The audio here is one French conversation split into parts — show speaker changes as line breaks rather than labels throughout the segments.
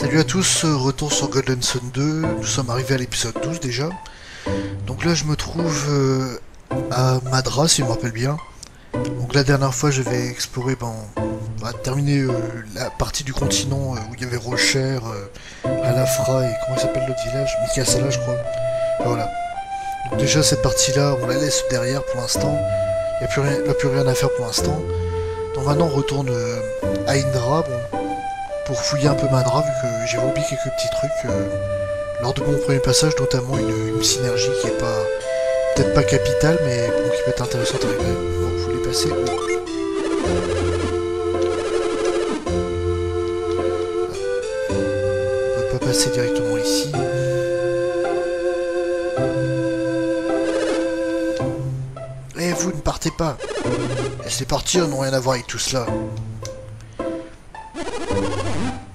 Salut à tous, retour sur Golden Sun 2, nous sommes arrivés à l'épisode 12 déjà. Donc là je me trouve euh, à Madras si je me rappelle bien. Donc la dernière fois j'avais exploré, ben, terminé euh, la partie du continent euh, où il y avait Rocher, Alafra et comment il s'appelle l'autre village? Mikasala je crois. Voilà. Donc déjà cette partie là on la laisse derrière pour l'instant. Il n'y a, plus rien- à faire pour l'instant. Donc maintenant on retourne à Indra, pour fouiller un peu Madra, vu que j'avais oublié quelques petits trucs euh, lors de mon premier passage, notamment une, synergie qui est pas peut-être pas capitale, mais bon, qui peut être intéressante à régler. Bon, passer. On peut pas passer directement ici. Et vous ne partez pas. Laissez partir, n'ont rien à voir avec tout cela.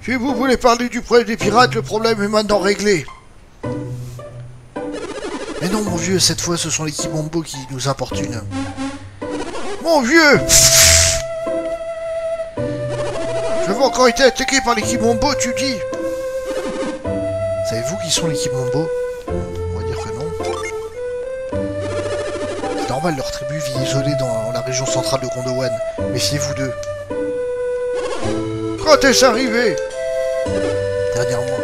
Si vous voulez parler du problème des pirates, le problème est maintenant réglé. Mais non, mon vieux, cette fois, ce sont les Kibombo qui nous importunent. Mon vieux J'avais encore été attaqué par les Kibombo, tu dis Savez-vous qui sont les Kibombo? On va dire que non. C'est normal, leur tribu vit isolée dans la région centrale de Gondowan. Méfiez-vous d'eux. Quand est-ce arrivé? Dernièrement.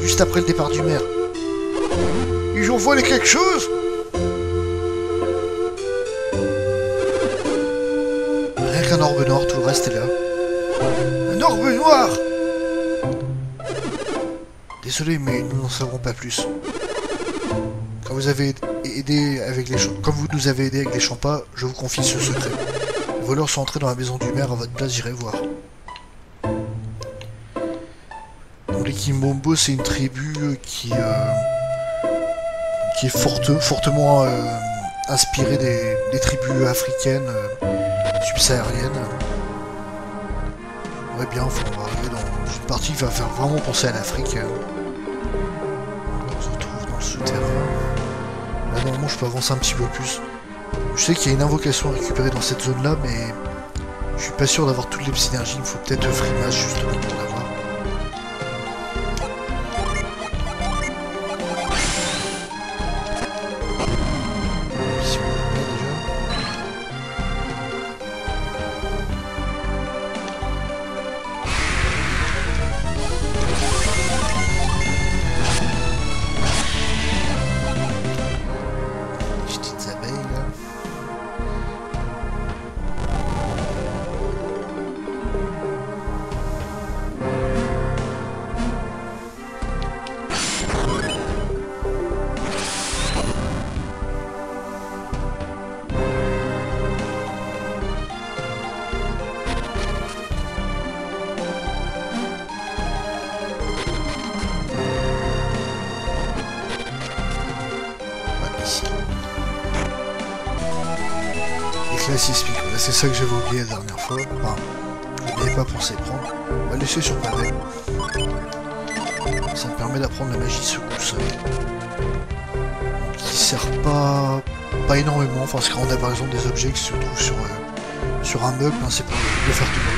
Juste après le départ du maire. Ils ont volé quelque chose Rien qu'un orbe noir, tout le reste est là. Un orbe noir Désolé, mais nous n'en savons pas plus. Quand vous avez aidé avec les champs, comme vous nous avez aidé avec les champas, je vous confie ce secret. Les voleurs sont entrés dans la maison du maire, à votre place, j'irai voir. Kimbombo, c'est une tribu euh, qui, euh, qui est forte, fortement euh, inspirée des, tribus africaines, subsahariennes. Ouais bien, on va arriver dans une partie qui va faire vraiment penser à l'Afrique. euh. On se retrouve dans le souterrain. Là normalement je peux avancer un petit peu plus. Je sais qu'il y a une invocation à récupérer dans cette zone là, mais je suis pas sûr d'avoir toutes les synergies. Il me faut peut-être Frimas justement pour l'avoir. C'est ça que j'avais oublié la dernière fois. Enfin, n'avais pas pensé prendre. On va laisser sur pareil. Ça me permet d'apprendre la magie secousse. Qui sert pas, pas énormément. Enfin, parce qu'on a par exemple des objets qui se trouvent sur, euh, sur un meuble, hein, c'est pour le faire tomber.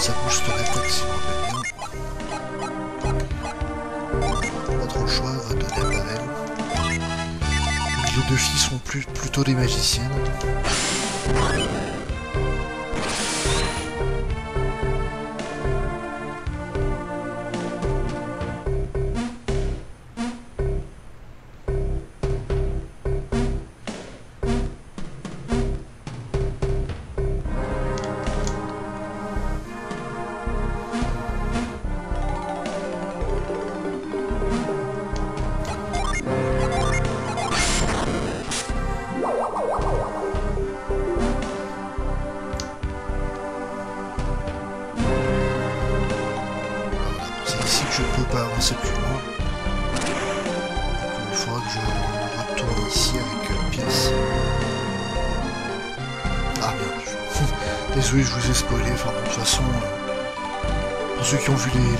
Ça bouge ton attaque si. Pas choix, va donner à Pavel. Les deux filles sont plutôt des magiciennes.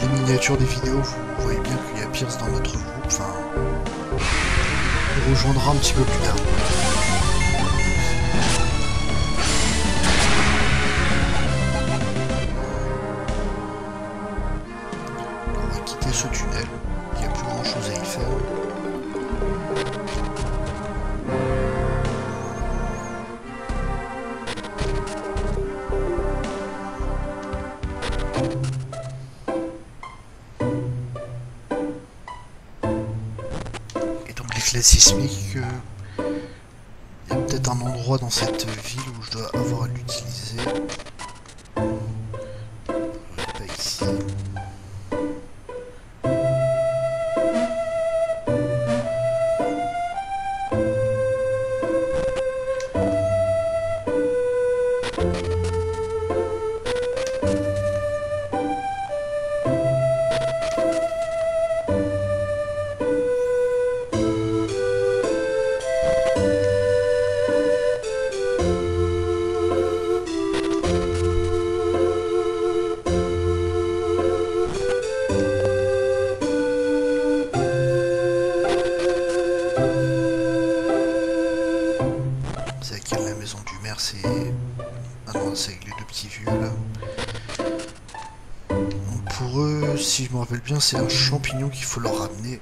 Les, miniatures des vidéos, vous voyez bien qu'il y a Pierce dans notre groupe. Enfin, il rejoindra un petit peu plus tard. Bien, c'est un champignon qu'il faut leur ramener.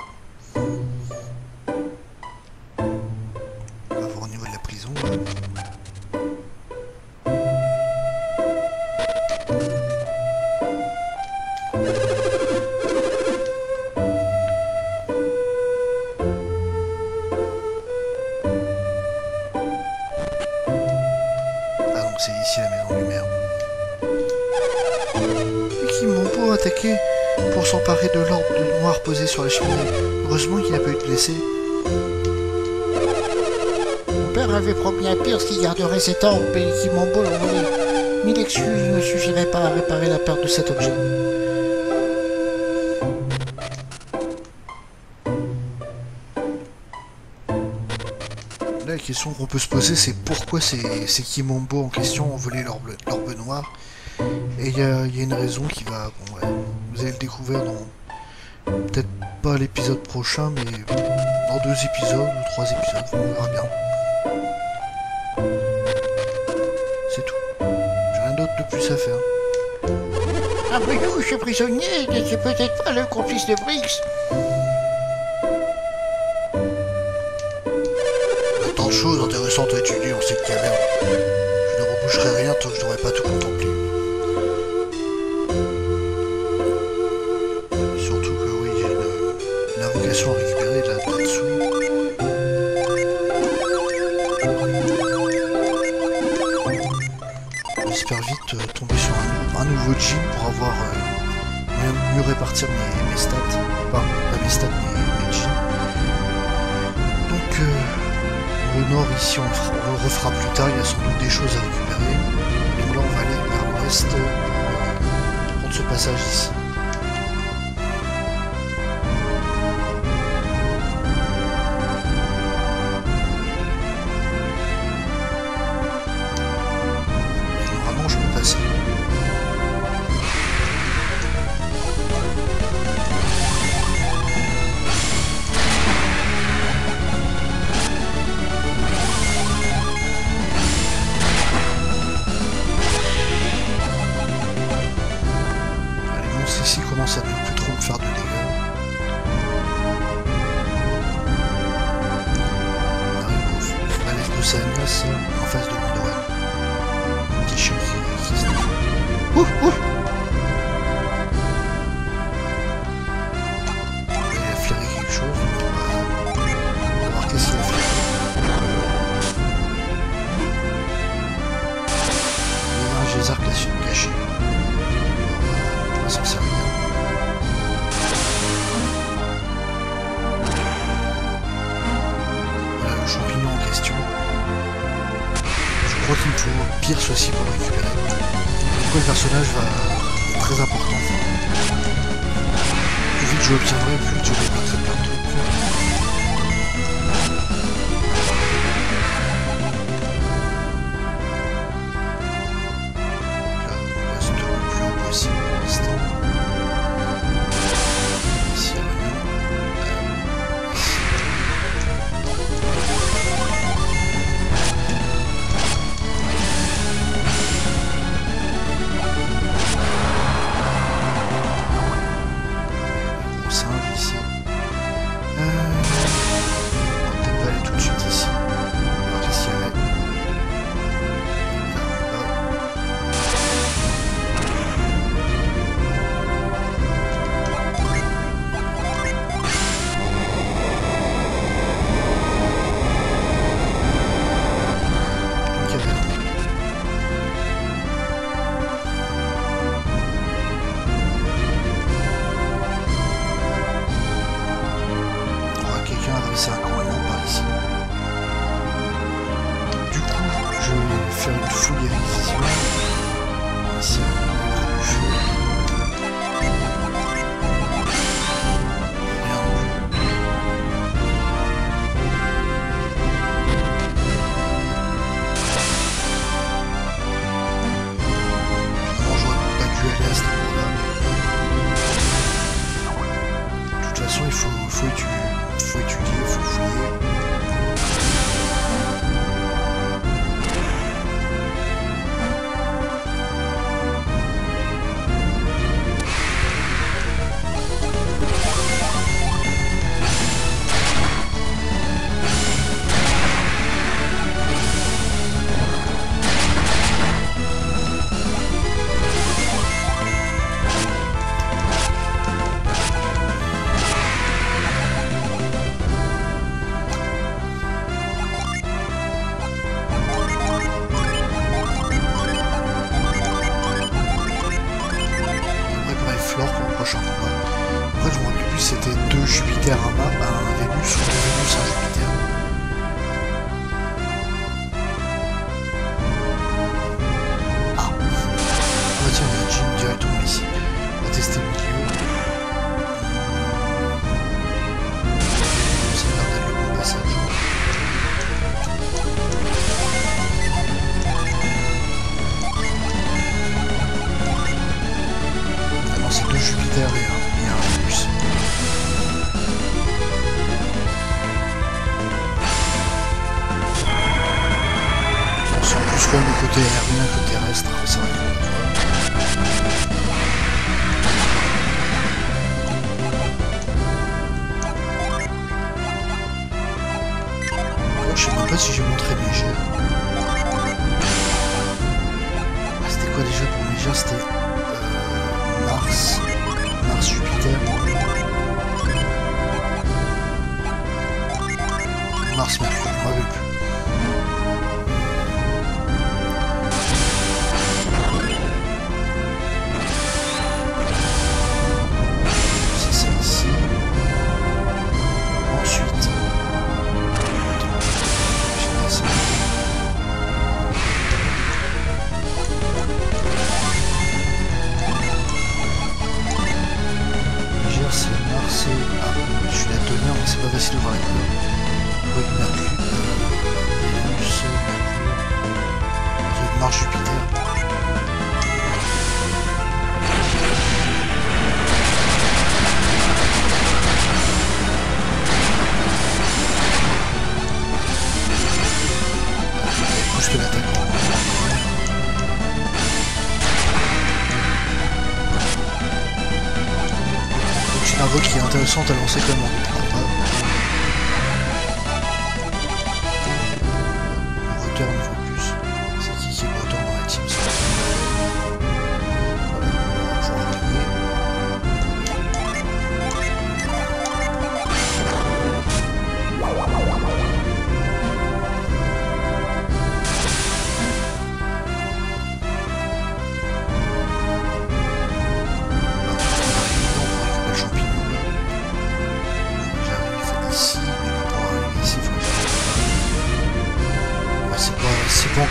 Père avait promis à Pierce qu'il garderait cet orbe et beau l'envoyer. Mille excuses ne suffiraient pas à réparer la perte de cet objet.
La question qu'on peut se poser, c'est pourquoi ces, Kimombo en question ont volé l'orbe l'orbe noir. Et il y y a une raison qui va... Vous allez le découvrir dans... Peut-être pas l'épisode prochain, mais dans deux épisodes ou trois épisodes, on verra bien. À faire.
Après tout, je suis prisonnier c'est peut-être pas le complice de Briggs.
Tant de choses intéressantes à étudier en cette caverne. Je ne reboucherai rien tant que je n'aurai pas tout contemplé. J'espère vite euh, tomber sur un, nouveau gym pour avoir euh, mieux, mieux répartir mes, stats. Pas, mes stats, mes, mes gyms. Donc, euh, le nord, ici, on le, refera plus tard. Il y a sans doute des choses à récupérer. Donc là, on va aller vers l'ouest pour prendre ce passage ici. woof, woof. façon, il faut, faut, étudier, faut étudier, faut fouiller.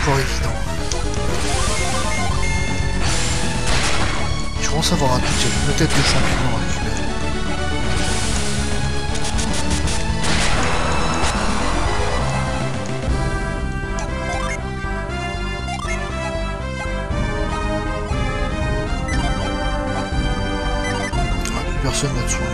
encore évident. Je pense avoir un budget, peut-être de champignons à récupérer. personne là-dessous.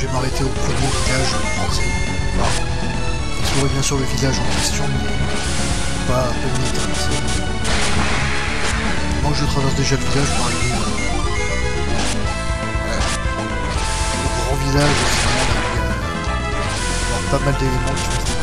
Je vais m'arrêter au premier village français. Ah. Explorer bien sûr le village en question, mais pas le Moi je traverse déjà le village pour arriver. Le euh, grand village, euh, il pas mal d'éléments qui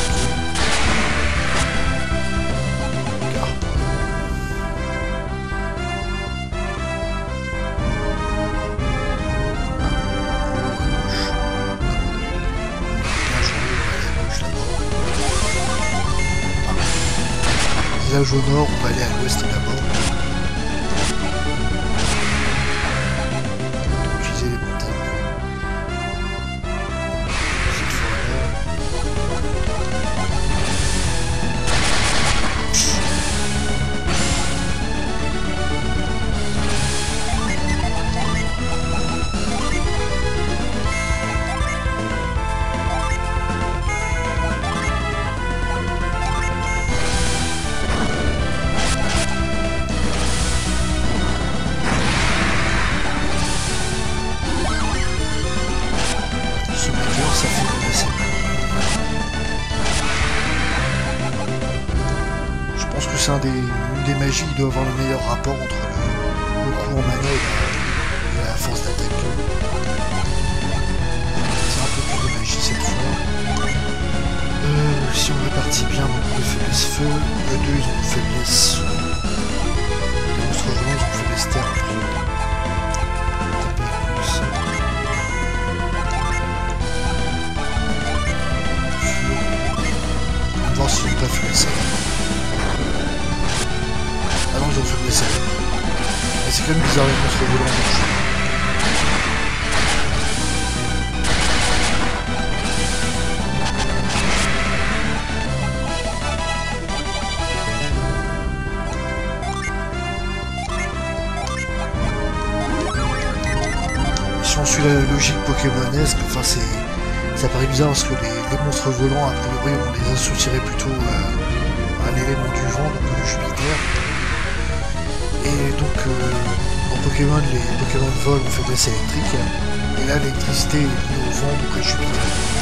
au nord, on va aller à l'ouest d'abord. Avoir le meilleur rapport entre on suit la logique pokémonesque, enfin c'est. Ça paraît bizarre parce que les, monstres volants, a priori, on les associerait plutôt à l'élément du vent, donc de Jupiter. Et donc, euh, en Pokémon, les Pokémon de vol ont faiblesse électrique. Et là, l'électricité est liée au vent, donc à Jupiter.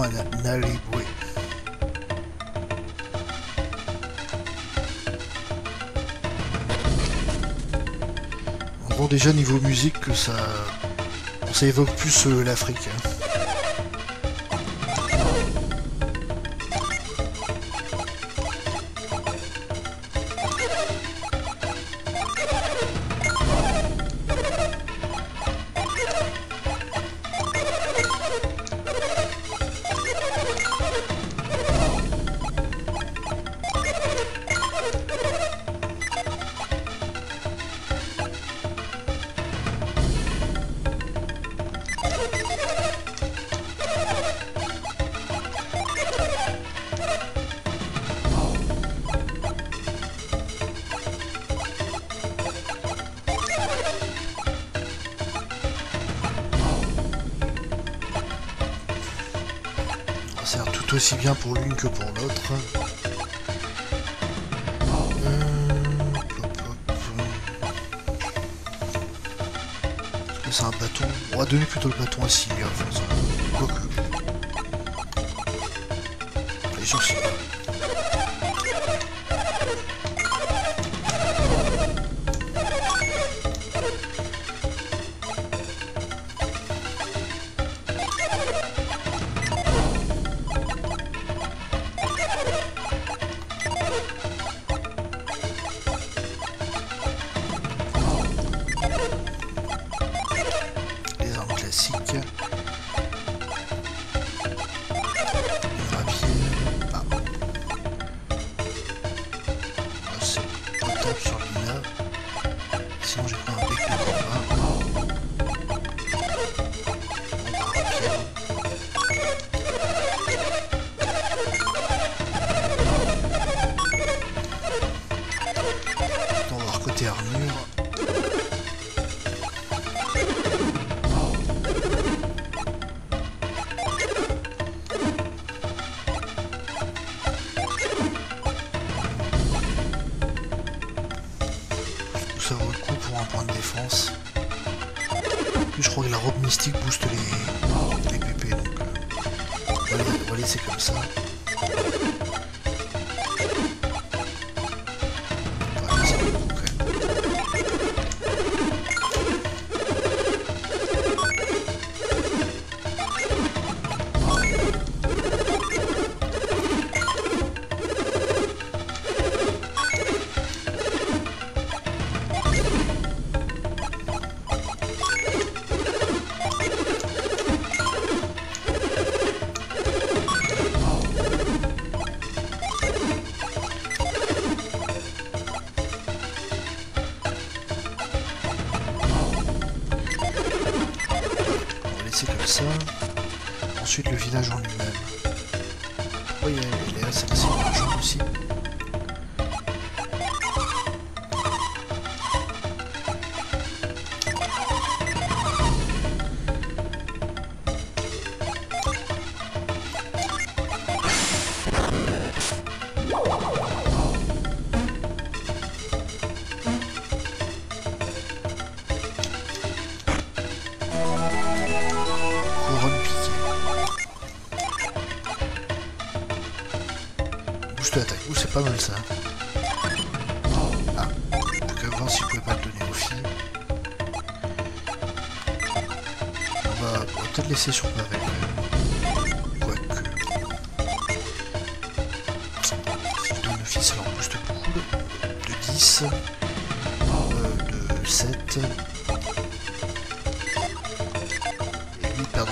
À Nalibwe. Gros, déjà niveau musique, que ça, ça évoque plus euh, l'Afrique. hein. aussi bien pour l'une que pour l'autre. Euh, c'est un bâton? On va donner plutôt le bâton à Sylvia, dernier. c'est comme ça. Ensuite, le village en lui-même. Oui, il est assez, assez aussi.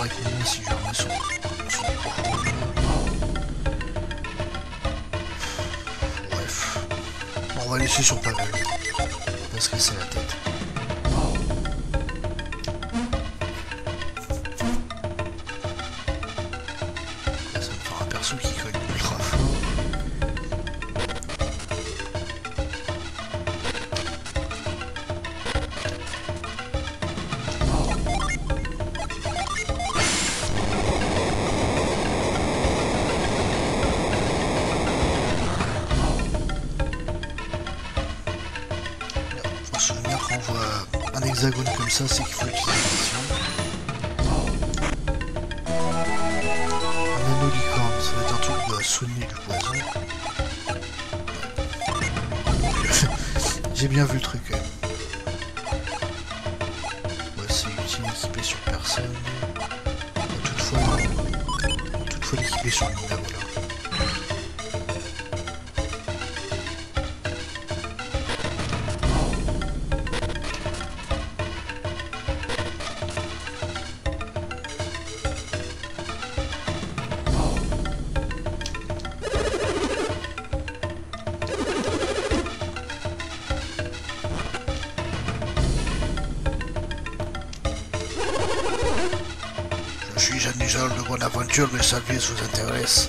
怖い人是人为所作。Bref, on va laisser sur pavé. Parce que c'est la tête. 你说一 avisos anteriores.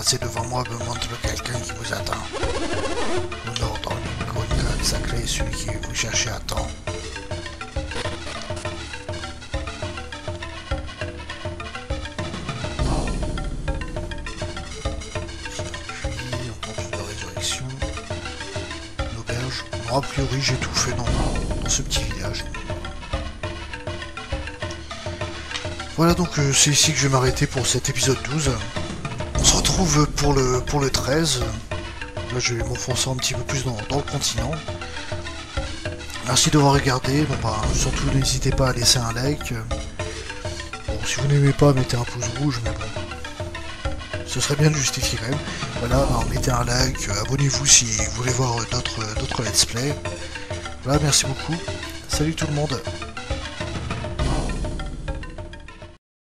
Placé devant moi me montre quelqu'un qui vous attend. Dans le cône sacré, celui qui vous cherchez attend. Une a priori, j'ai tout fait dans, dans ce petit village. Voilà, donc euh, c'est ici que je vais m'arrêter pour cet épisode 12. Pour le, pour le 13. Là, je vais m'enfoncer un petit peu plus dans, dans le continent. Merci d'avoir regardé. Surtout, n'hésitez pas à laisser un like. Bon, si vous n'aimez pas, mettez un pouce rouge, mais bon. Ce serait bien de justifier. Voilà, alors, mettez un like, euh, abonnez-vous si vous voulez voir d'autres let's play. Voilà, merci beaucoup. Salut tout le monde.